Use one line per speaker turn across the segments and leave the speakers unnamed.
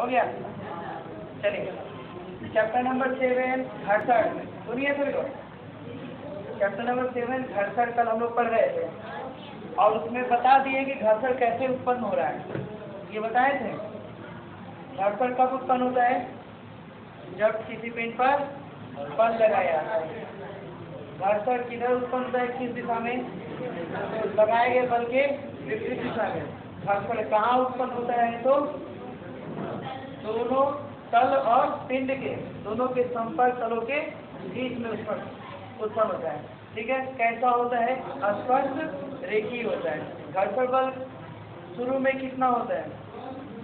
हो गया। चलिए। चैप्टर नंबर सेवन घर्षण सुनिए सभी लोग चैप्टर नंबर सेवन घर्षण कल हम लोग पढ़ रहे थे। और उसमें बता दिए कि घर्षण कैसे उत्पन्न हो रहा है। ये बताए थे। घर्षण कब उत्पन्न होता है? जब किसी पिंड पर बल लगाया जाता है। घर्षण किधर उत्पन्न होता है? किस दिशा में? लगाए गए बल के विपरीत दिशा में। घर्षण कहाँ उत्पन्न होता है तो? दोनों तल और पिंड के, दोनों के संपर्क तलों के बीच में उत्पन्न उत्पन्न होता है। ठीक है? कैसा होता है? स्पर्श रेखी होता है। घर्षण बल शुरू में कितना होता है?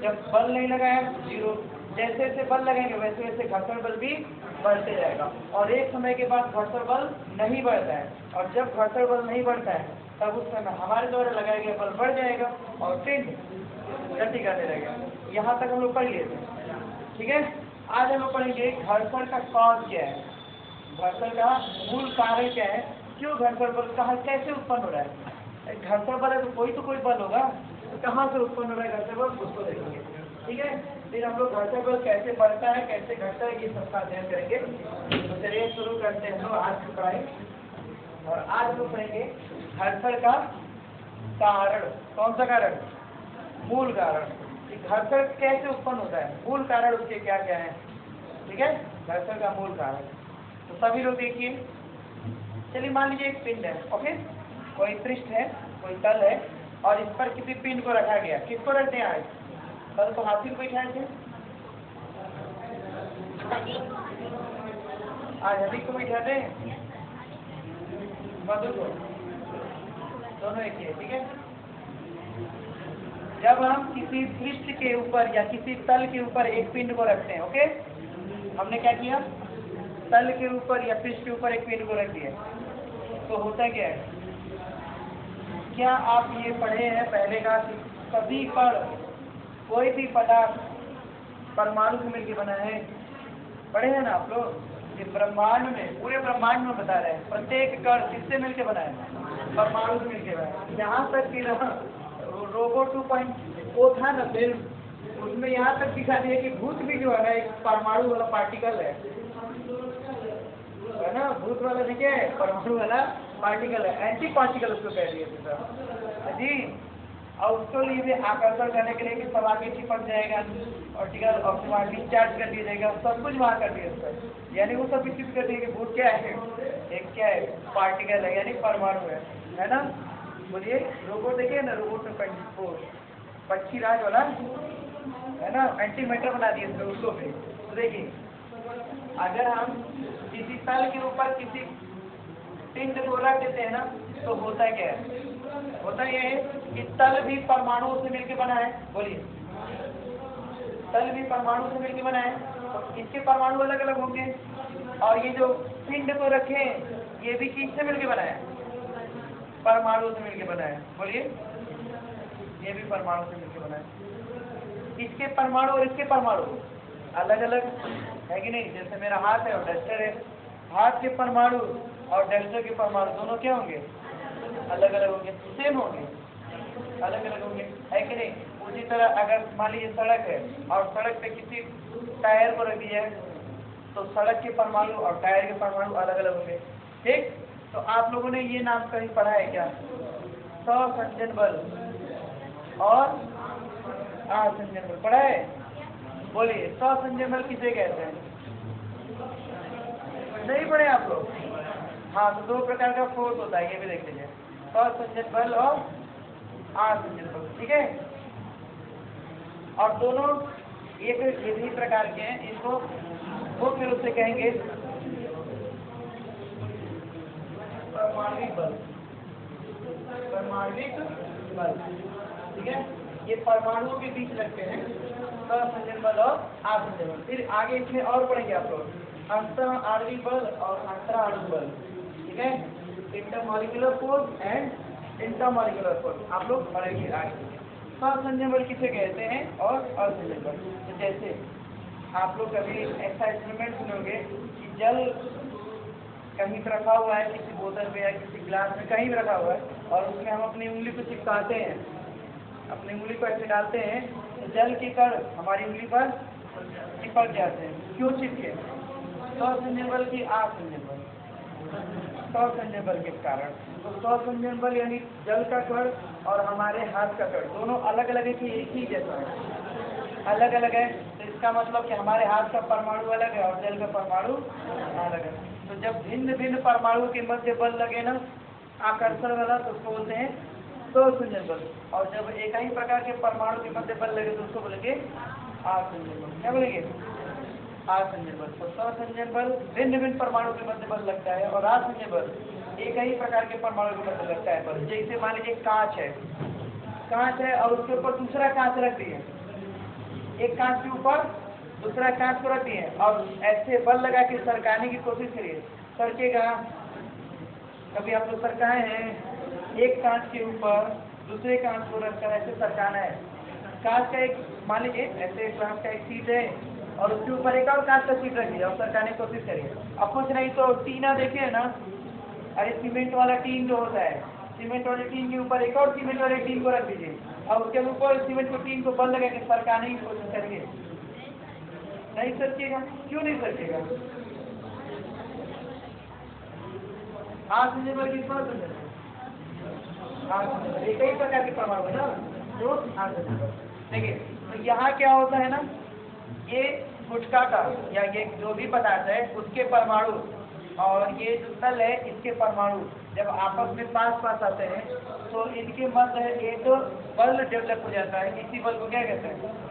जब बल नहीं लगाया ज़ीरो। जैसे जैसे बल लगाएँगे वैसे वैसे घर्षण बल भी बढ़ते जाएगा। और एक समय के बाद घर्षण बल नहीं बढ़ता है। और जब घर्षण बल नहीं बढ़ता है, तब उस समय हमारे द्वारा लगाया गया बल बढ़ जाएगा और पिंड गति करने लगेगा यहाँ तक हम लोग पढ़ लिए थे। ठीक है? आज हम लोग पढ़ेंगे घर्षण का कॉज क्या है? घर्षण का मूल कारण क्या है? क्यों घर्षण बल कहाँ, कैसे उत्पन्न हो रहा है? घर्षण बल है तो कोई तो कोई बल होगा तो कहाँ से उत्पन्न हो रहा है घर्षण बल? उसको देखेंगे। ठीक है? फिर हम लोग घर्षण बल कैसे बढ़ता है, कैसे घटता है, ये सबका अध्ययन करेंगे। तो चलिए शुरू करते हैं हम लोग आज की पढ़ाई। और आज हम लोग पढ़ेंगे घर्षण का कारण। कौन सा कारण? मूल कारण। घर्षण कैसे उत्पन्न होता है? मूल कारण उसके क्या क्या है? ठीक है? घर्षण का मूल कारण। तो सभी लोग देखिए। चलिए मान लीजिए एक पिंड है, ओके? कोई पृष्ठ है, कोई तल है, और इस पर किसी पिंड को रखा गया। किसको रखते हैं आज? कल तो हाथी को बैठाए थे आज हदी को बैठाते हैं? मधु को। दोनों एक ही है, ठीक है? जब हम किसी पृष्ठ के ऊपर या किसी तल के ऊपर एक पिंड को रखते हैं, ओके? हमने क्या किया? तल के ऊपर या पृष्ठ के ऊपर एक पिंड को रख दिया। तो होता क्या है? क्या आप ये पढ़े हैं? पहले का कि सभी पर कोई भी पदार्थ परमाणु से मिलकर बना है। पढ़े हैं ना आप लोग? ये ब्रह्मांड में, पूरे ब्रह्मांड में बता रहे हैं। प्रत्येक कण किससे मिलकर बना है? परमाणु से मिलकर बना है। यहाँ तक कि ना रोबो टू पॉइंट वो था ना फ़िल्म उसमें यहाँ तक दिखा दिया कि भूत भी जो है ना, एक परमाणु वाला पार्टिकल है। है ना? भूत वाला देखिए, परमाणु वाला पार्टिकल है। एंटी पार्टिकल उसको कह दिए थे जी और उसको लिए आकर्षण करने के लिए कि सब आगे चिपक जाएगा पार्टिकल और वहाँ डिस्चार्ज कर दिया जाएगा, सब कुछ वहाँ कर दिया सर यानी वो सब विकसित कर दिए कि भूत क्या है? एक क्या है? पार्टिकल है, यानी परमाणु है। है ना? बोलिए रोबोट देखिए ना, रोबोट ट्वेंटी फोर पक्षी राज वाला, है ना एंटी मैटर बना दिए उसको भी तो देखिए, अगर हम किसी तल के ऊपर किसी पिंड को रख देते हैं ना तो होता क्या? है होता यह है कि तल भी परमाणुओं से मिलकर बना है। बोलिए। तल भी परमाणु से मिलकर बना है। तो इसके परमाणु अलग अलग होंगे। और ये जो पिंड को रखे, ये भी किससे मिलकर बना है? परमाणु से मिलकर बना है। बोलिए। ये भी परमाणु से मिलकर बना है। इसके परमाणु और इसके परमाणु अलग अलग है कि नहीं? जैसे मेरा हाथ है और डस्टर है। हाथ के परमाणु और डस्टर के परमाणु दोनों क्या होंगे? अलग अलग होंगे। सेम होंगे। अलग अलग होंगे। है कि नहीं? उसी तरह अगर मान लीजिए सड़क है और सड़क पे किसी टायर को रख दिया है तो सड़क के परमाणु और टायर के परमाणु अलग अलग होंगे। ठीक? तो आप लोगों ने ये नाम कहीं पढ़ा है क्या? ससंजन बल। और? असंजन बल। पढ़ा है? बोलिए ससंजन बल किसे कहते हैं? नहीं पढ़े आप लोग? हाँ तो दो प्रकार का फोर्स होता है, ये भी देख लीजिए। असंजन बल और असंजन बल, ठीक है? और दोनों एक इसी प्रकार के हैं इनको मुख्य रूप से कहेंगे परमाणविक बल। परमाणविक बल। ठीक है? ये परमाणुओं के बीच लगते हैं। असंजन बल और असंजन बल। फिर आगे इसमें और पढ़ेंगे आप लोग। अंतर आणविक बल और अंतर आणविक बल। ठीक है? Intermolecular force and intermolecular force आप लोग पढ़ेंगे आगे। असंजन बल किसे कहते हैं? और असंजन बल। तो जैसे आप लोग कभी ऐसा इंस्ट्रूमेंट सुनोगे कि जल कहीं पर रखा हुआ है, किसी बोतल में या किसी गिलास में कहीं भी रखा हुआ है, और उसमें हम अपनी उंगली को चिपकाते हैं। अपनी उंगली को ऐसे डालते हैं तो जल के कण हमारी उंगली पर चिपक जाते हैं। क्यों चिपके? सौ बल की आठ बल सौ बल के कारण। तो सौ संजन बल यानी जल का कण और हमारे हाथ का कण। दोनों अलग अलग है कि एक ही जैसा है? अलग अलग है तो इसका मतलब कि हमारे हाथ का परमाणु अलग है और जल का परमाणु अलग है। तो जब भिन्न भिन्न परमाणु के मध्य बल लगे ना, आकर्षण वाला तो उसको बोलते हैं तो संजन बल। और जब एक ही प्रकार के परमाणु के मध्य बल लगे तो उसको बोलेंगे आसंजन बल। क्या बोलेंगे? आसंजन बल। तो ससंजन बल भिन्न भिन्न परमाणु के मध्य बल लगता है, और आसंजन बल एक ही प्रकार के परमाणु के मध्य लगता है बल। जैसे मान लीजिए कांच है। कांच है और उसके ऊपर दूसरा कांच रख दिए एक कांच के ऊपर दूसरा कांच को रख दिए और ऐसे बल लगा के सरकाने की कोशिश करिए। सरकेगा। कभी आप लोग सरकाए हैं। एक कांच के ऊपर दूसरे कांच को रखकर ऐसे सरकाना है। कांच का एक, मान लीजिए, ऐसे कांच का एक सीट है और उसके ऊपर एक और कांच का सीट रखिए और सरकाने की कोशिश करिए। अब कुछ नहीं तो टीना देखिए ना। अरे सीमेंट वाला टीन जो होता है, सीमेंट वाले टीन के ऊपर एक और सीमेंट वाले टीन को रख दीजिए। और उसके ऊपर सीमेंट को टीन को बल लगा के सरकाने की कोशिश करिए। नहीं सरकेगा? क्यों नहीं सरकेगा? हाँ? एक ही प्रकार के परमाणु है ना? हाँ देखिए तो यहाँ क्या होता है ना? ये गुटका का, या ये जो भी पदार्थ है, उसके परमाणु। और ये जो तल है, इसके परमाणु। जब आपस में पास पास आते हैं तो इनके मध्य एक बल डेवलप हो जाता है। इसी बल को क्या कहते हैं?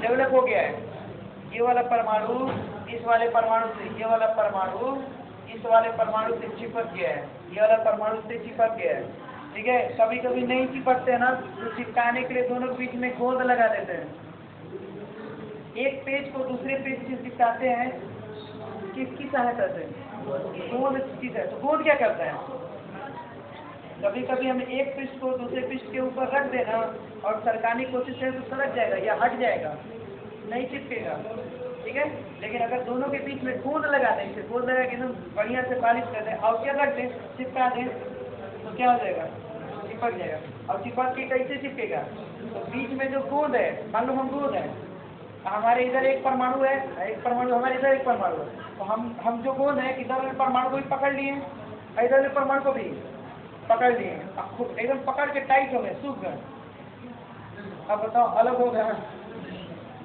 डेवलप हो गया है ये वाला परमाणु, इस वाले परमाणु से, ये वाला परमाणु, इस वाले परमाणु से चिपक गया है। ये वाला परमाणु से चिपक गया है। ठीक है? कभी कभी नहीं चिपकते हैं ना तो चिपकाने के लिए दोनों के बीच में गोंद लगा देते हैं। एक पेज को दूसरे पेज से चिपकाते हैं, किसकी सहायता से? गोद की सहायता तो गोंद क्या करता है? कभी कभी हम एक पृष्ठ को दूसरे पृष्ठ के ऊपर रख देना और सरकाने की कोशिश करें तो सरक जाएगा या हट जाएगा, नहीं चिपकेगा। ठीक है? लेकिन अगर दोनों के बीच में गोंद लगा दें, इसे गोंद लगा के एकदम बढ़िया से पालिश कर दें, और क्या रख दें? चिपका दें तो क्या हो जाएगा? चिपक जाएगा। और चिपक के कैसे चिपकेगा? तो बीच में जो गोंद है, मान लो हम गोंद है हमारे इधर एक परमाणु है, एक परमाणु हमारे इधर एक परमाणु है। तो हम हम जो गोंद है, इधर वाले परमाणु को भी पकड़ लिए, इधर परमाणु को भी। पकड़ लिए अब एकदम पकड़ के टाइट हो गए, सूख गए। अब बताओ, अलग हो गया।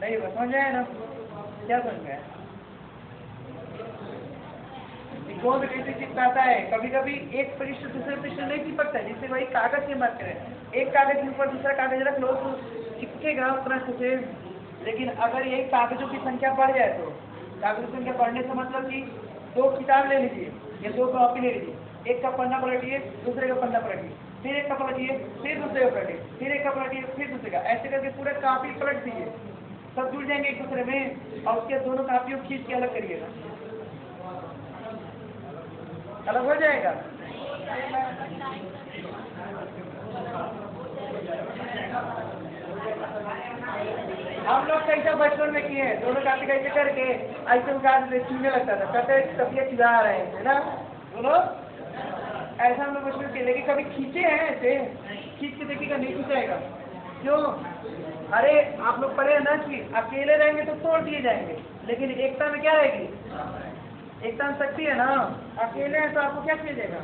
नहीं समझ आया ना? क्या समझ गोंद कैसे चिपकाता है। कभी कभी एक पृष्ठ दूसरे पृष्ठ नहीं चिपकता है, जिससे वही कागज़ की बात करें। एक कागज़ के ऊपर दूसरा कागज़ रख लो तो चिपकेगा उतना से लेकिन अगर एक कागजों की संख्या बढ़ जाए तो कागजों की संख्या बढ़ने से मतलब कि दो किताब ले लीजिए, या दो कॉपी ले लीजिए। एक का पन्ना पलटिए, दूसरे का पन्ना पलटिए, फिर एक का पलटिए, फिर दूसरे का पलटिए, फिर एक का पलटिए, फिर दूसरे का ऐसे करके पूरे कापी पलट दीजिए सब जुड़ जाएँगे एक दूसरे में, और उसके दोनों कापियों को खींच के अलग करिएगा। अलग हो जाएगा? हम लोग कैसे बचपन में किए हैं, दोनों कापी कैसे करके ऐसे छूने लगता था, कहते तबियत चिढ़ा रहे हैं, है ना? बोलो। ऐसा हम लोग बचपन किए लेकिन कभी खींचे हैं ऐसे? खींच के देखिएगा, नहीं खींचाएगा क्यों? अरे, आप लोग पढ़े हैं ना कि अकेले रहेंगे तो तोड़ दिए जाएँगे, लेकिन एकता में क्या रहेगी? एकता में शक्ति है ना? अकेले हैं तो आपको क्या किया जाएगा?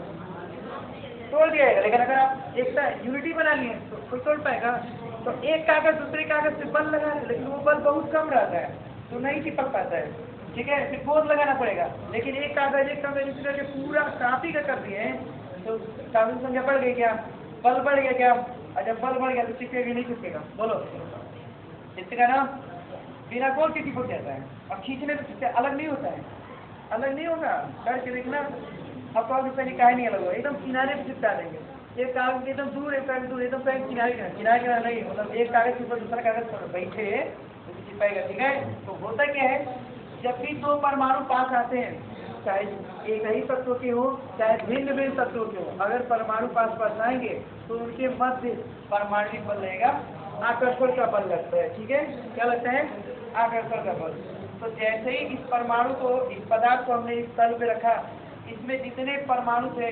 तोड़ दिया जाएगा। लेकिन अगर आप एकता यूनिटी बना लिए तो कोई तोड़ पाएगा? तो एक कागज़, दूसरे कागज़ से बल लगा, लेकिन वो बल बहुत कम रहता है तो नहीं चिपक पाता है। ठीक है? फिर गोद लगाना पड़ेगा। लेकिन एक कागज़ एक कागज़ इस करके पूरा कापी का कर दिए तो कागज़ संख्या बढ़ गई क्या? बल बढ़ गया क्या? जब बल बढ़ गया तो चिपकेगा, नहीं चिपकेगा? बोलो। चिपकेगा ना बिना गोल के चिपक जाता है। और खींचने से चिपके, अलग नहीं होता है। अलग नहीं होगा। करके देखना। अब कहोगे पहले काहे नहीं अलग होगा। एकदम किनारे पे चिपका देंगे। एक कागज़ एकदम दूर, एक कागज़ दूर, एकदम किनारे किनारे। किनारे किनारे नहीं मतलब एक कागज़ के ऊपर दूसरा कागज़ पर बैठे तो चिपकाएगा, ठीक है? तो होता क्या है? जब भी दो परमाणु पास आते हैं, चाहे एक ही तत्व के हो, चाहे भिन्न भिन्न तत्वों के हो, अगर परमाणु पास पास आएँगे तो उनके मध्य परमाणु बल रहेगा, आकर्षण का बल लगता है, ठीक है? क्या लगता है? आकर्षण का बल। तो जैसे ही इस परमाणु को, इस पदार्थ को हमने इस तल पे रखा, इसमें जितने परमाणु थे,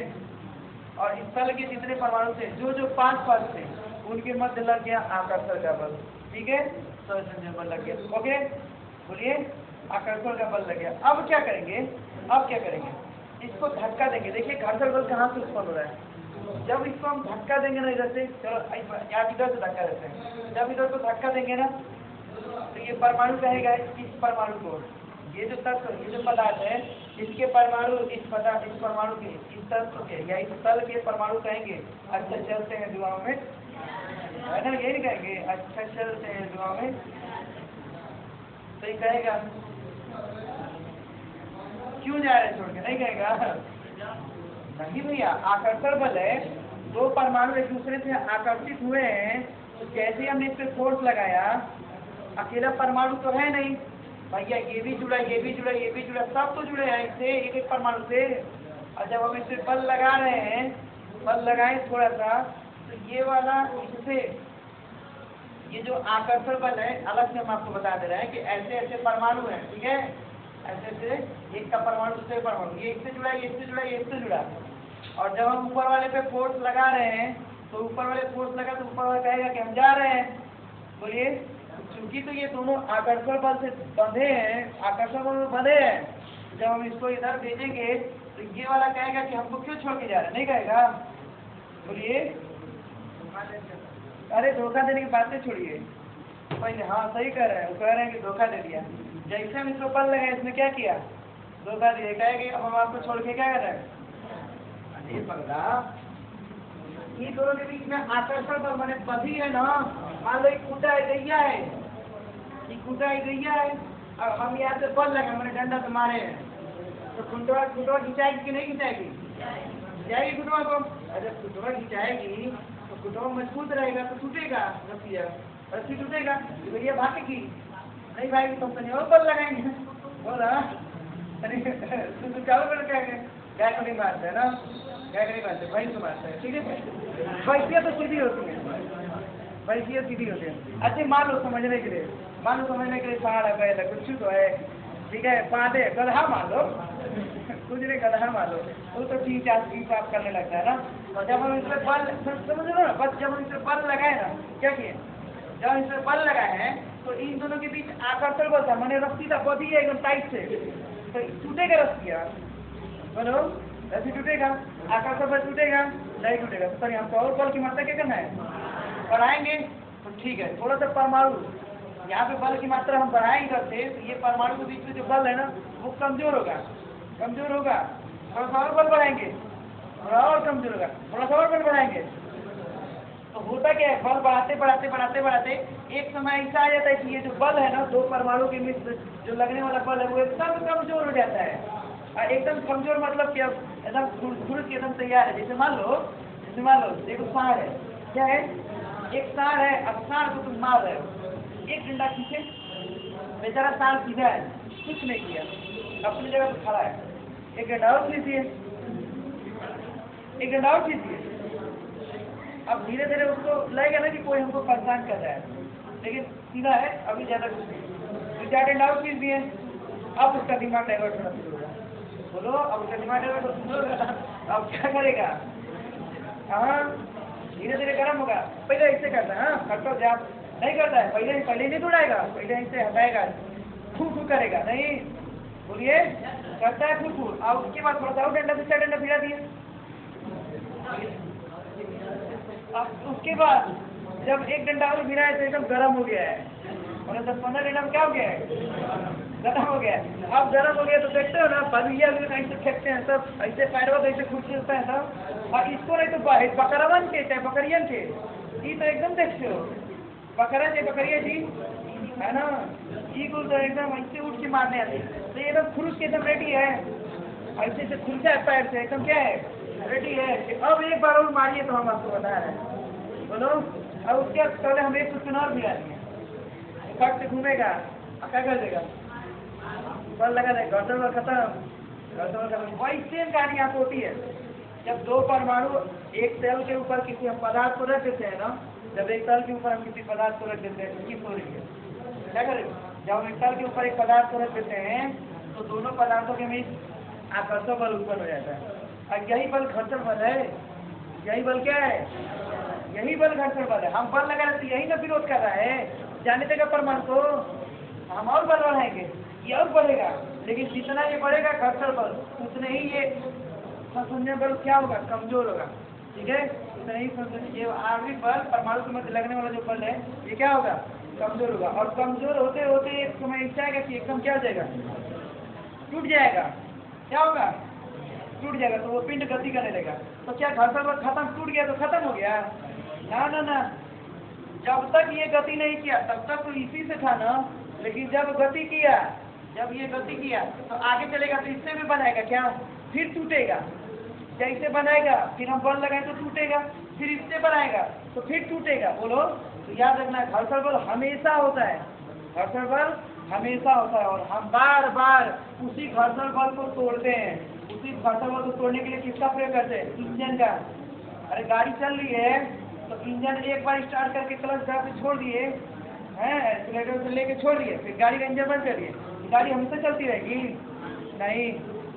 और इस तल के जितने परमाणु थे जो जो पास पास थे, उनके मध्य लग गया आकर्षण का बल, ठीक है? तो लग गया, ओके? बोलिए। आकर्षण का बल लग गया। अब क्या करेंगे? अब क्या करेंगे? इसको धक्का देंगे। देखिए घर्षण बल कहाँ से उत्पन्न हो रहा है? जब इसको हम धक्का देंगे ना इधर से, चलो यहाँ इधर से धक्का देते हैं। जब इधर को धक्का देंगे ना तो ये परमाणु कहेगा, इस परमाणु को। ये जो तत्व, ये जो पदार्थ है, इसके परमाणु, इस पदार्थ, इस परमाणु के, इस तत्व के, या इस तल के परमाणु कहेंगे अच्छा चलते हैं दुआओं में। है ना ये नहीं कहेंगे अच्छा चलते हैं दुआ में। तो ये कहेगा क्यों जा रहे छोड़ के? नहीं कहेगा। नहीं भैया, आकर्षण बल है। दो परमाणु एक दूसरे से आकर्षित हुए हैं। तो जैसे हमने इस पे फोर्स लगाया, अकेला परमाणु तो है नहीं। भैया, ये भी जुड़ा, ये भी जुड़ा, ये भी जुड़ा, सब तो जुड़े हैं इससे, एक एक परमाणु से। और जब हम इस पे बल लगा रहे हैं, बल लगाए थोड़ा सा तो ये वाला इससे, ये जो आकर्षण बल है, अलग से हम आपको बता दे रहे हैं कि ऐसे ऐसे परमाणु हैं, ठीक है? ऐसे ऐसे, एक का परमाणु दूसरे परमाणु, ये इससे जुड़ा, ये इससे जुड़ा, ये इससे जुड़ा। और जब हम ऊपर वाले पे फोर्स लगा रहे हैं तो ऊपर वाले फोर्स लगा तो ऊपर वाला कहेगा कि हम जा रहे हैं। बोलिए, चूँकि तो ये दोनों आकर्षण बल से बंधे हैं, आकर्षण बल में बंधे हैं, जब हम इसको इधर भेजेंगे तो ये वाला कहेगा कि हमको क्यों छोड़ के जा रहे नहीं कहेगा। बोलिए। अरे धोखा देने की बातें छोड़िए। पहले हाँ सही कह रहे हैं, वो कह रहे हैं कि धोखा दे दिया। जैसे हम इसको पल लगे, इसने क्या किया? धोखा दिया कहेगा कि हम आपको छोड़ के क्या कर अरे पगला ये दोनों के बीच में आकर्षण बल मैंने बधी है ना। मान लो कूटा है गैया है ये कूटा है गैया है अब हम यहाँ से बल लगे, मैंने डंडा से मारे हैं। तो कुंटवा कुंटवा खिंचाएगी कि नहीं खिंचाएगी? जाएगी कुटवा को? अगर कुटवा खिंचाएगी तो कुटवा मज़बूत रहेगा तो टूटेगा रस्सिया रस्सी टूटेगा तो भैया भागेगी नहीं भाई तो तनी और बल लगाएँगे। बोला तनी तू तो चालू कर, क्या गाय को नहीं मारते है ना? गाय को नहीं मारते भाई को मारते हैं, ठीक है? भैंसिया तो सीधी होती है। भैंसिया सीधी होती है। अच्छे, मान लो समझने के लिए। मान लो समझने के लिए साढ़ है, बैल है, कुछ तो है। ठीक है, पादे गधा मान लो। कुछ नहीं गधा मान लो। वो तो तीन चार, तीन साफ़ करने लगता है ना। तो जब हम इसमें बल, समझ लो ना? बस जब हम इसमें बल लगाए ना, क्या किए? जब हम इसमें बल लगाए हैं तो इन दोनों के बीच आकर्षण था मैंने रस्सी था बधी है, एकदम टाइट से। तो टूटेगा रस्सिया बोलो रस्सी टूटेगा? आकर्षण बल टूटेगा? नहीं टूटेगा। तो सर हमको और बल की मात्रा क्या करना है? बढ़ाएँगे? तो ठीक है, थोड़ा सा परमाणु। यहाँ पे बल की मात्रा हम बढ़ाएँगे करते तो ये परमाणु के बीच में जो बल है ना, वो कमज़ोर होगा। कमज़ोर होगा। थोड़ा सा और बल बढ़ाएँगे। थोड़ा और कमज़ोर होगा। थोड़ा सा और बल बढ़ाएँगे। तो होता क्या है? बल बढ़ाते बढ़ाते बढ़ाते बढ़ाते एक समय ऐसा आ जाता है कि ये जो बल है ना, दो परमाणु के मिश्र जो लगने वाला बल है, वो एकदम कमज़ोर हो जाता है। एकदम कमज़ोर मतलब कि एकदम खुद के एकदम तैयार है। जैसे मान लो, जैसे मान लो, देखो साढ़ है। क्या है? एक सार है, अब सार को तुम मार रहे हो। एक डंडा खींचे बेचारा सार सीधा है, कुछ नहीं किया। अपनी जगह पर खड़ा है। एक डंडा और खींचिए। एक डंडा और खींचिए। अब धीरे धीरे उसको लगेगा ना कि कोई हमको परेशान कर रहा है। लेकिन सीधा है, अभी ज़्यादा कुछ नहीं। तो चार डंडा और खींच दिए अब उसका दिमाग डाइवर्ट होना शुरू होगा बोलो, अब उसका दिमाग डाइवर्ट होगा अब क्या करेगा? हाँ धीरे धीरे गर्म होगा। पहले ऐसे करता है हाँ खटो जाप नहीं करता है, पहले पहले नहीं दौड़ाएगा, पहले ऐसे हटाएगा। फू फू करेगा। नहीं, बोलिए, करता है फू फू और उसके बाद थोड़ा सा डंडा फिरा दिए अब उसके बाद जब एक डंडा और भिड़ा है तो एकदम गर्म हो गया है। और दस पंद्रह डंडा में क्या हो गया है? गर्म हो गया अब गर्म हो गया तो देखते हो ना बलिया भी ऐसे फेंकते हैं, सब ऐसे पैरवा ऐसे खुश होता है सब। और इसको नहीं तो बकरवन के चाहे बकरियन के ये तो एकदम देखते हो। बकरा जी बकरिया जी है ना? ये को तो एकदम ऐसे उठ के मारने आते तो ये एकदम खुरुस के एकदम रेडी है। ऐसे से खुलता है, पैर से। एकदम क्या है? रेडी है अब एक बार और मारिए तो हम आपको बता रहे हैं। बोलो, अब उसके पहले हम एक कुछ और भिड़ा दिए फट से घूमेगा? और क्या कर देगा? बल लगा घर्षण बल खत्म। घर्षण खत्म। वही सेम कहानी यहाँ होती है। जब दो परमाणु एक सेल के ऊपर किसी हम पदार्थ को रख देते हैं ना, जब एक तल के ऊपर हम किसी पदार्थ को रख देते हैं तो किस हो रही है। क्या जब हम एक तल के ऊपर एक पदार्थ को रख देते हैं तो दोनों पदार्थों के बीच आकर्षण बल उत्पन्न हो जाता है। यही बल घर्षण बल है। यही बल क्या है? यही बल घर्षण बल है। हम बल लगा रहे तो यही ना विरोध कर रहा है। जाने देगा परमाणु को। हम और बल बढ़ाएँगे। ये और बढ़ेगा। लेकिन जितना ये बढ़ेगा घर्षण बल, उतने ही ये संसंजन बल क्या होगा? कमज़ोर होगा। ठीक है? उतना ही संसंजन ये आणविक बल परमाणु के मध्य लगने वाला जो बल है, ये क्या होगा? कमज़ोर होगा। और कमज़ोर होते होते एक समय ऐसा आएगा कि एकदम क्या हो जाएगा? टूट जाएगा। क्या होगा? टूट जाएगा तो वो पिंड गति करने लगेगा। तो क्या घर्षण बल खत्म टूट गया तो खत्म हो गया? ना ना ना। जब तक ये गति नहीं किया, तब तक तो इसी से था ना। लेकिन जब गति किया, जब ये गति किया तो आगे चलेगा तो इससे भी बनाएगा क्या? फिर टूटेगा। जैसे बनाएगा, फिर हम बल लगाए तो टूटेगा। फिर इससे बनाएगा तो फिर टूटेगा। बोलो तो याद रखना घर्षण बल हमेशा होता है। घर्षण बल हमेशा होता है और हम बार बार उसी घर्षण बल को तोड़ते हैं। उसी घर्षण को तोड़ने के लिए किसका प्रयोग करते हैं? इंजन का। अरे गाड़ी चल रही है तो इंजन एक बार स्टार्ट करके क्लच दबा के छोड़ दिए। हैं एक्सीटर से लेके छोड़ दिए, फिर गाड़ी का इंजन बंद कर दिए। तो गाड़ी हमसे चलती रहेगी। नहीं,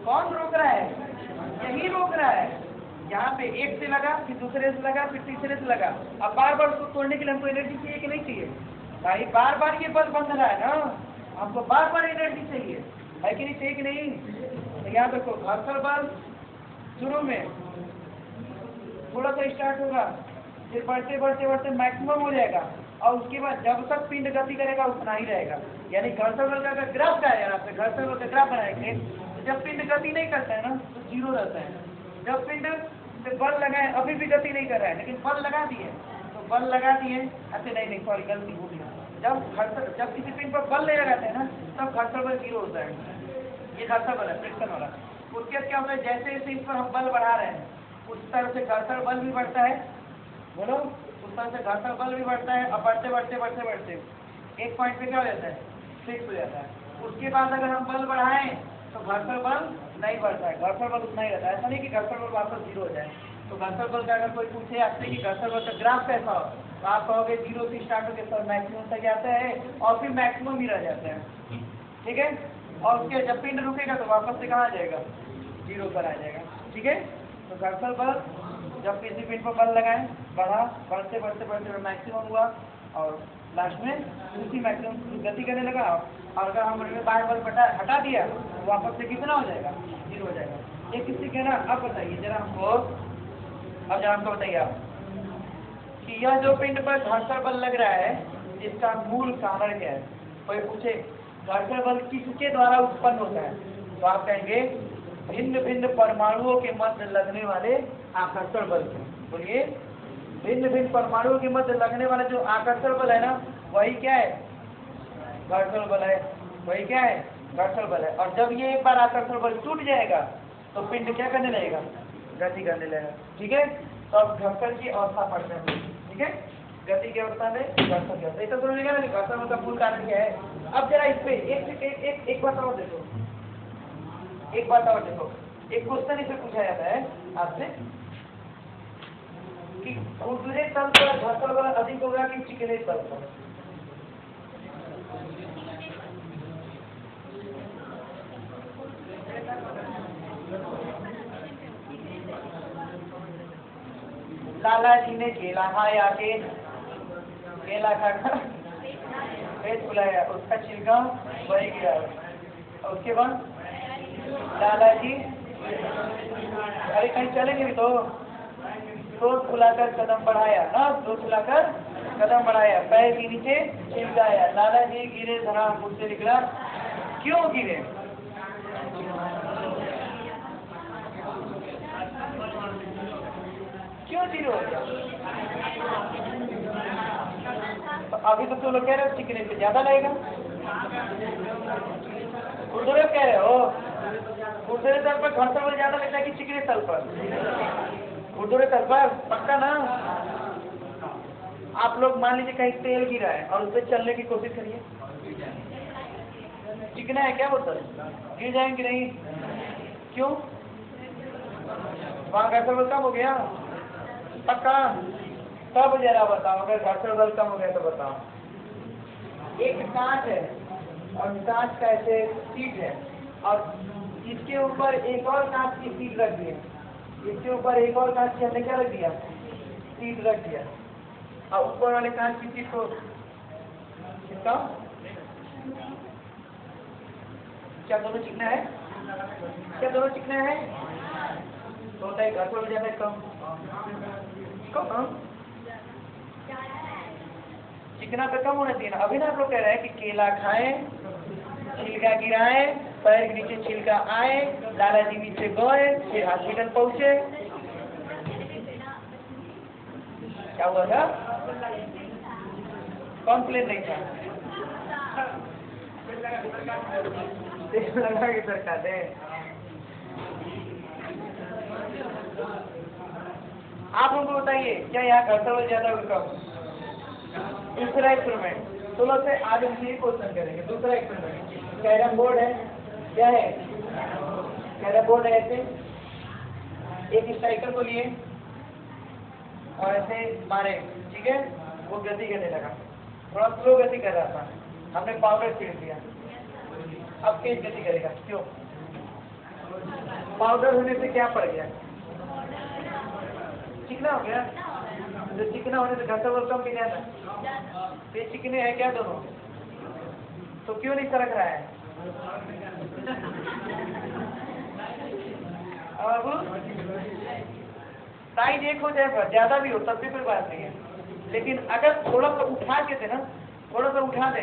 कौन रोक रहा है? यही रोक रहा है। यहाँ पे एक से लगा, फिर दूसरे से लगा, फिर तीसरे से लगा। अब बार बार उसको तोड़ने के लिए हमको एनर्जी चाहिए कि नहीं चाहिए? भाई बार बार ये बल बंध रहा है ना? हमको बार बार एनर्जी चाहिए। है कि नहीं, चाहिए कि नहीं? याद रखो घर्षण बल शुरू में थोड़ा सा स्टार्ट होगा। फिर बढ़ते बढ़ते बढ़ते मैक्सिमम हो जाएगा। और उसके बाद जब तक पिंड गति करेगा, उतना ही रहेगा। यानी घर्षण बल का ग्राफ का है आपसे घर्षण बल का ग्राफ बनाएँगे तो जब पिंड गति नहीं करता है ना तो ज़ीरो रहता है। जब पिंड बल लगाए, अभी भी गति नहीं कर रहा है, लेकिन बल लगा दिए तो बल लगा दिए अच्छा नहीं नहीं सॉरी गलती हो गया। जब घर्षण जब किसी पिंड पर बल नहीं लगाते हैं ना, तब घर्षण बल ज़ीरो होता है। ये घर्षण बल है फ्रिक्शन वाला। उसके बाद क्या होता है जैसे जैसे इस पर हम बल बढ़ा रहे हैं उस तरह से घर्षण बल भी बढ़ता है। बोलो उस तरह से घर्षण बल भी बढ़ता है और बढ़ते बढ़ते बढ़ते बढ़ते। एक पॉइंट पे क्या हो जाता है? फिक्स हो जाता है। उसके बाद अगर हम बल बढ़ाएँ तो घर्षण बल नहीं बढ़ता है। घर्षण बल उतना ही रहता है। ऐसा नहीं कि घर्षण बल वापस ज़ीरो हो जाए। तो घर्षण बल का अगर कोई पूछे आपसे कि घर्षण बल का ग्राफ कैसा हो तो आप कहोगे ज़ीरो से स्टार्ट होकर सर मैक्सिमम तक जाता है और फिर मैक्सिमम ही रह जाता है। ठीक है? और उसके जब पिंड रुकेगा तो वापस से कहाँ आ जाएगा? ज़ीरो पर आ जाएगा। ठीक है? तो घर्षण बल जब किसी पिंड पर बल लगाएँ, बढ़ा, बढ़ते बढ़ते बढ़ते मैक्सिमम हुआ और लास्ट में उसी मैक्सिमम गति करने लगा और अगर हम उन्हें बार बल हटा हटा दिया तो वापस से कितना हो जाएगा? ज़ीरो हो जाएगा। ये किसी कहना अब बताइए, जरा हमको, अब जरा हमको बताइए आप, कि यह जो पिंड पर घर्षण बल लग रहा है, इसका मूल कारण क्या है? कोई पूछे? घर्षण बल किसके द्वारा उत्पन्न होता है? तो आप कहेंगे भिन्न भिन्न परमाणुओं के मध्य लगने वाले आकर्षण बल बोलिए, भिन्न भिन्न परमाणुओं के मध्य लगने वाला जो आकर्षण बल है ना, वही क्या है? घर्षण बल है। वही क्या है? घर्षण बल है। और जब ये एक बार आकर्षण बल टूट जाएगा तो पिंड क्या करने लगेगा? गति करने लगेगा। ठीक है? तो अब घर्षण की अवस्था पढ़ते हैं। ठीक है? गति की अवस्था में घर्षण की अवस्था ऐसा समझेगा ना घर्षण का मूल कारण क्या है? अब जरा इस पे एक एक एक, एक बात और देखो। एक बात और देखो। एक क्वेश्चन इसे पूछा जाता है आपसे कि खुरदुरे तल पर घर्षण बल अधिक होगा कि चिकने तल पर लाला जी ने केला खाया के केला खाकर पेट फुलाया, उसका छिलका गिरा और उसके बाद लाला जी अरे कहीं चलेंगे तो। ज़ोर फुलाकर कदम बढ़ाया, ना ज़ोर फुलाकर कदम बढ़ाया, पैर के नीचे छिलकाया। लाला जी गिरे धरा मुझसे निकला। क्यों गिरे? क्यों ज़ीरो हो गया तो अभी तो तुम लोग कह रहे हो, चिकने से ज़्यादा लगेगा। खुरदुरे कह रहे हो खुरदुरे तल पर घर्षण बल ज़्यादा लगता है कि चिकने तल पर। खुरदुरे तल पर, पक्का ना? आप लोग मान लीजिए कहीं तेल गिरा है और उस पर चलने की कोशिश करिए। चिकना है क्या बोतल गिर जाएँगे नहीं। क्यों? वहाँ घर्षण बल कम हो गया? पक्का? तब जरा बताओ, अगर घर्षण बल कम हो गया तो बताओ। एक कांच है, और कांच का ऐसे सीट है, और इसके ऊपर एक और कांच की सीट रख दी इसके ऊपर एक और कांच की हमने क्या रख दिया? सीट रख दिया। और ऊपर वाले कांच की चीज़ को चिपका क्या दोनों चिकना है? क्या दोनों चिकना है? तो होता है घर पर ज़्यादा कम। कम चिकना पे कम होना चाहिए अभी ना आप लोग कह रहे हैं कि केला खाएँ छिलका गिराए पैर के नीचे छिलका आए दादाजी नीचे गए फिर हॉस्पिटल पहुँचे। क्या हुआ था? कॉम्प्लेन नहीं था। लगा के आप हमको बताइए क्या यहाँ खर्चा हो ज़्यादा कम दूसरा एक्सपेरिमेंट चलो से आज हम ये क्वेश्चन करेंगे, दूसरा एक्सपेरिमेंट कैरम बोर्ड है, क्या है? कैरम बोर्ड है ऐसे। एक स्ट्राइकर को लिए और ऐसे मारे, ठीक है? वो गति करने लगा। थोड़ा स्लो गति कर रहा था। हमने पाउडर छीड़ दिया। अब तेज गति करेगा। क्यों? पाउडर होने से क्या पड़ गया? चिकना हो गया। तो चिकना होने से घटा वो कम गिरा था ये चिकने हैं क्या दोनों? तो क्यों नहीं सरक रहा है? साइज़ एक हो जाए ज़्यादा भी हो, तब भी कोई बात नहीं है। लेकिन अगर थोड़ा सा उठा के ना थोड़ा सा उठा दे,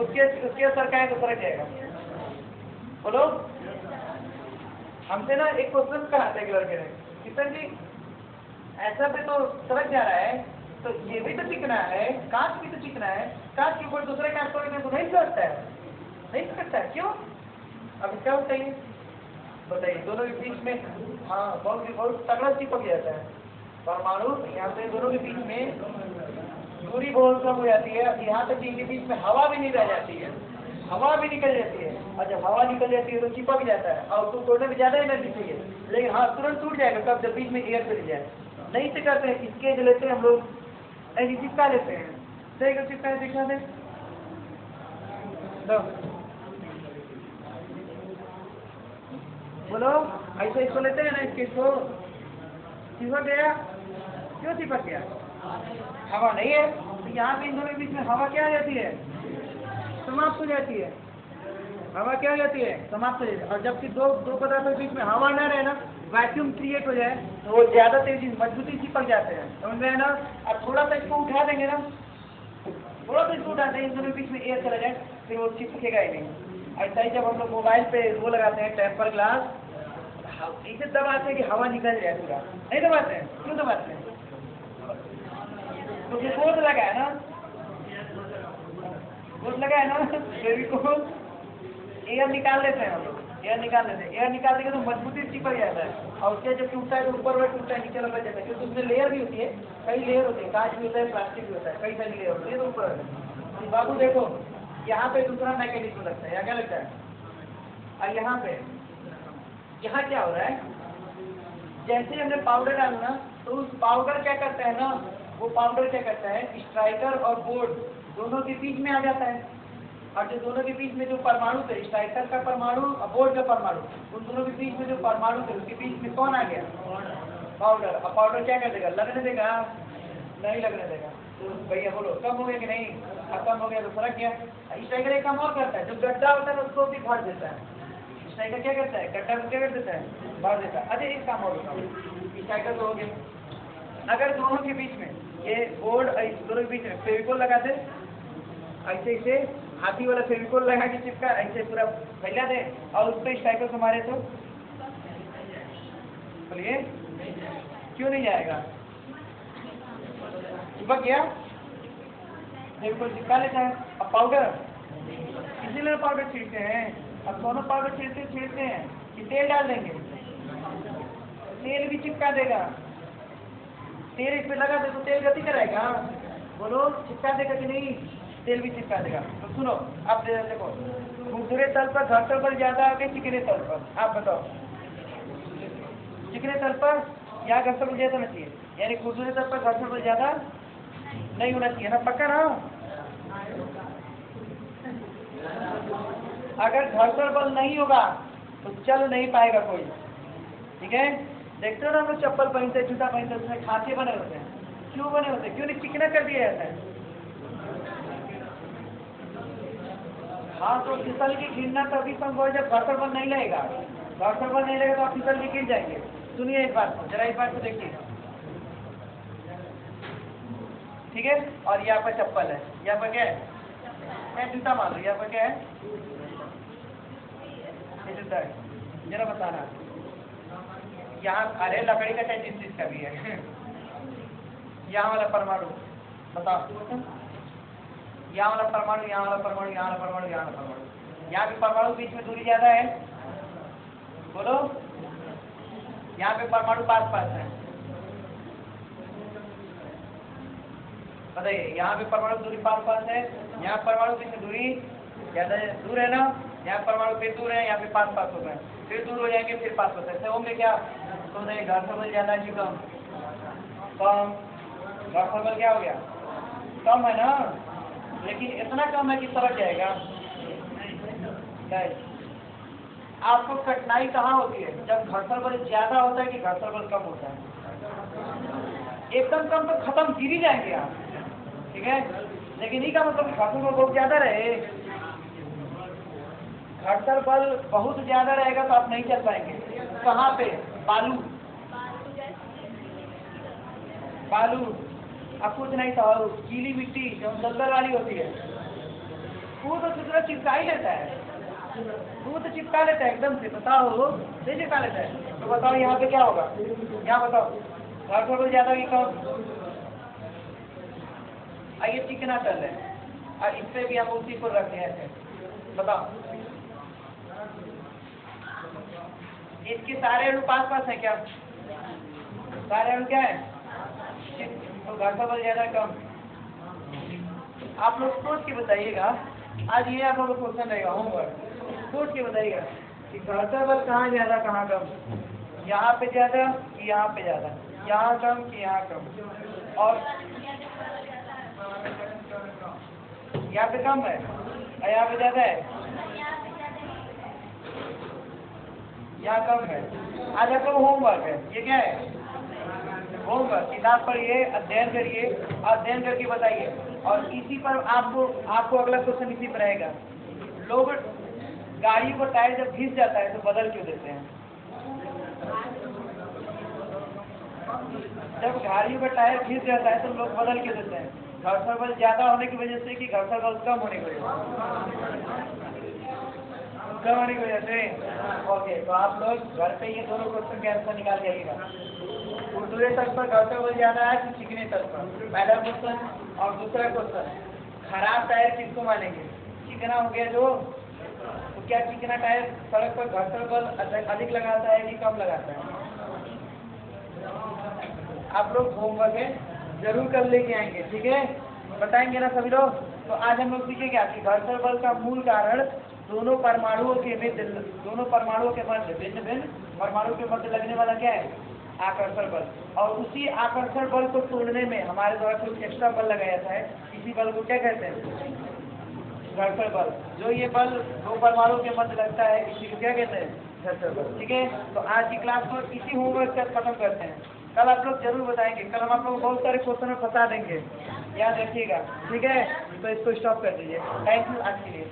उसके उसके सरकाए तो सरक जाएगा। बोलो? हमसे ना एक क्वेश्चन था एक लड़के ने किशन जी, ऐसा भी तो सरक जा रहा है तो ये भी तो चिकना है, कांच भी तो चिकना है। कांच के ऊपर दूसरे कांच को तो नहीं सकता है। नहीं सकता है, क्यों? अब क्या बताइए बताइए, दोनों के बीच में हाँ बहुत बहुत तगड़ा चिपक जाता है परमाणु, यहाँ से दोनों के बीच में दूरी बहुत कम हो जाती है। यहाँ तक इनके बीच में हवा भी नहीं रह जाती है। हवा भी निकल जाती है। और जब हवा निकल जाती है तो चिपक जाता है। और उसको तोड़ने में ज़्यादा एनर्जी चाहिए। लेकिन हाँ तुरंत टूट जाएगा कब? जब बीच में एयर चली जाए। नहीं से करते हैं, इसके लेते हैं हम लोग ऐसी चिपका लेते हैं सही चिपका दिखा दे लो बोलो ऐसे इसको लेते हैं ना इसके इसको चिपक गया क्यों चिपक गया हवा नहीं है तो यहाँ पे इन दोनों के बीच में हवा क्या आ जाती है समाप्त हो जाती है हवा क्या हो जाती है समाप्त हो जाती है और जबकि दो दो पदार्थों के बीच में हवा न रहे ना वैक्यूम क्रिएट हो जाए तो वो ज़्यादा तेज़ी मजबूती चिपक जाते हैं। समझ में है ना? और थोड़ा सा इसको उठा देंगे ना। थोड़ा सा इसको उठा देंगे, इन दोनों बीच में एयर चला जाए, फिर वो चिपकेगा ही नहीं। ऐसा ही जब हम लोग मोबाइल पे वो लगाते हैं टेम्पर ग्लास इसे दबाते हैं कि हवा निकल जाए पूरा। नहीं दबाते हैं? क्यों दबाते हैं? तो बोर्ड लगा है ना। बोर्ड लगा है ना फेविकोल एयर निकाल लेते हैं हम लोग। एयर निकाल लेते हैं एयर निकाल देंगे तो मजबूती से चिपक जाता है। और उसके जब टूटता है तो ऊपर में टूटता है, नीचे लगा जाता है। क्योंकि उसमें लेयर भी होती है, कई लेयर होते हैं। कांच भी होता है प्लास्टिक भी होता है, कई सारी लेयर होती है। तो ऊपर बाबू देखो, यहाँ पे दूसरा मैकेनिज्म लगता है। यहाँ क्या लगता है? और यहाँ पे, यहाँ क्या हो रहा है? जैसे हमने पाउडर डाला ना तो उस पाउडर क्या करता है ना, वो पाउडर क्या करता है? स्ट्राइकर और बोर्ड दोनों के बीच में आ जाता है। और जो दोनों के बीच में जो परमाणु थे स्ट्राइकर का परमाणु और बोर्ड का परमाणु, उन दोनों के बीच में जो परमाणु थे, उसके बीच में कौन आ गया? पाउडर। और पाउडर क्या कर देगा? लगने देगा? नहीं लगने देगा। तो भैया बोलो, कम हो गया कि नहीं? कम हो गया तो फ़र्क क्या? स्ट्राइकर एक काम और करता है, जो गड्ढा होता है उसको भी भर देता है। स्ट्राइकर क्या करता है? गड्ढा को क्या कर देता है? भर देता है। अरे, एक काम और स्ट्राइकर तो हो गया। अगर दोनों के बीच में ये बोर्ड दोनों के बीच में फेविकोल लगा दे, ऐसे ऐसे हाथी वाला फेविकोल लगा के चिपका, ऐसे पूरा फैला दे, और उस पर स्ट्राइकर को मारे तो। बोलिए? क्यों नहीं जाएगा? चिपक गया? फेविकोल चिपका लेता है। अब पाउडर इसीलिए पाउडर छीटते हैं? अब दोनों पाउडर छीटते छीटते हैं। कि तेल डाल देंगे? तेल भी चिपका देगा। तेल इस पे लगा दे तो तेल गति कराएगा। बोलो, चिपका देगा कि नहीं? तेल भी चिपका देगा। तो सुनो, आप देखो खुरदुरे तल पर घटल पर ज़्यादा आ गए चिकने तल पर। आप बताओ। चिकने तल पर यहाँ घटल पर ज़्यादा होना चाहिए? यानी खुरदुरे तल पर घटल पर ज़्यादा नहीं होना चाहिए ना? पक्का ना अगर घटल बल नहीं होगा तो चल नहीं पाएगा कोई। ठीक है? देखते हो ना हम लोग चप्पल पहनते जूता पहनते उसमें खांचे बने होते हैं। क्यों बने होते हैं? क्यों नहीं चिकना कर दिया जाता है? हाँ तो फिसल के गिरना तभी संभव है, जब घर्षण बल नहीं लगेगा। घर्षण बल नहीं लगेगा तो आप फिसल के गिर जाएँगे। सुनिए एक बात, जरा एक बात को देखिए। ठीक है? और यहाँ पर चप्पल है। यहाँ पर क्या है? मैं जूता मान लो, यहाँ पर क्या है? जूता है। जरा बताना। यहाँ, अरे लकड़ी का चाहे जिस चीज़ का भी है। यहाँ वाला परमाणु। बताओ। यहाँ वाला परमाणु यहाँ वाला परमाणु यहाँ वाला परमाणु यहाँ वाला परमाणु. यहाँ पे परमाणु बीच में दूरी ज़्यादा है? बोलो। यहाँ पे परमाणु पास पास है। बताइए, यहाँ पे परमाणु दूरी पास पास है? यहाँ परमाणु बीच में दूरी ज़्यादा दूर है ना? यहाँ परमाणु फिर दूर है, यहाँ पे पास पास हो गए। फिर दूर हो जाएँगे, फिर पास पास ऐसे होंगे क्या? तो नहीं घर समझ ज़्यादा कि कम? कम। घर समझ क्या हो गया? कम है ना? लेकिन इतना कम है कि सरक जाएगा। आपको कठिनाई कहाँ होती है? जब घर्षण बल ज़्यादा होता है कि घर्षण बल कम होता है? एकदम कम तो खत्म गिर ही जाएँगे आप। ठीक है? लेकिन ये का मतलब घर्षण बल बहुत ज़्यादा रहे। घर्षण बल बहुत ज़्यादा रहेगा तो आप नहीं चल पाएँगे। कहाँ पे? बालू। बालू। अब कुछ नहीं था गीली मिट्टी जो दलदल वाली होती है, वो तो दूसरा चिपका ही लेता है? वो तो चिपका लेता है, एकदम से, बताओ वो नहीं चिपका लेता है। तो बताओ, यहाँ पे क्या होगा? यहाँ बताओ, घर पर ज़्यादा कि कम आइए चिकना चल रहे हैं। और इससे भी हम उसी को रखते हैं। बताओ। इसके सारे अणु पास पास है क्या? सारे अणु क्या है? तो घर का बल ज़्यादा कम। आप लोग सोच के बताइएगा। आज ये आप लोगों को क्वेश्चन रहेगा होमवर्क सोच के बताइएगा कि घर का बल कहाँ ज़्यादा, कहाँ कम। यहाँ पे ज़्यादा कि यहाँ पे ज़्यादा। यहाँ कम कि यहाँ कम। और यहाँ पे कम है और यहाँ पे ज़्यादा है। यहाँ कम है। आज आप लोग होमवर्क है। ये क्या है? होमवर्क। किताब पढ़िए, अध्ययन करिए, अध्ययन करके बताइए। और इसी पर आपको आपको अगला क्वेश्चन इसी पर रहेगा। लोग गाड़ी को टायर जब घिस जाता है तो बदल क्यों देते हैं? जब गाड़ी का टायर घिस जाता है तो लोग बदल क्यों देते हैं? घर्षण बल ज़्यादा होने की वजह से कि घर्षण बल कम होने की वजह कम होने की वजह से। ओके तो आप लोग घर पे ये दोनों क्वेश्चन के आंसर निकाल जाइएगा उर्दूरे तक पर बल ज़्यादा है कि चिकने तक पर। पहला क्वेश्चन और दूसरा क्वेश्चन खराब टायर किसको मानेंगे? चिकना हो गया जो? तो क्या चिकना टायर सड़क पर घर्षण बल अधिक लगाता है कि कम लगाता है? आप लोग होमवर्क है, ज़रूर कर लेके आएँगे, ठीक है? बताएँगे ना सभी लोग? तो आज हम लोग सीखेंगे आपकी घर्षण बल का मूल कारण, दोनों परमाणुओं के मध्य दोनों परमाणुओं के मध्य भिन्न भिन्न परमाणु के मध्य लगने वाला क्या है? आकर्षण बल। और उसी आकर्षण बल को तोड़ने में हमारे द्वारा कुछ एक्स्ट्रा बल लगाया जाता है? इसी बल को क्या कहते हैं? घर्षण बल। जो ये बल दो परमाणु के मध्य लगता है, इसी को क्या कहते हैं? घर्षण बल। ठीक है? तो आज की क्लास को इसी होमवर्क से खत्म करते हैं। कल आप लोग ज़रूर बताएँगे। कल हम आप लोग बहुत सारे क्वेश्चन में फंसा देंगे। याद रखिएगा। ठीक है? तो इसको स्टॉप कर दीजिए। थैंक यू आज के लिए।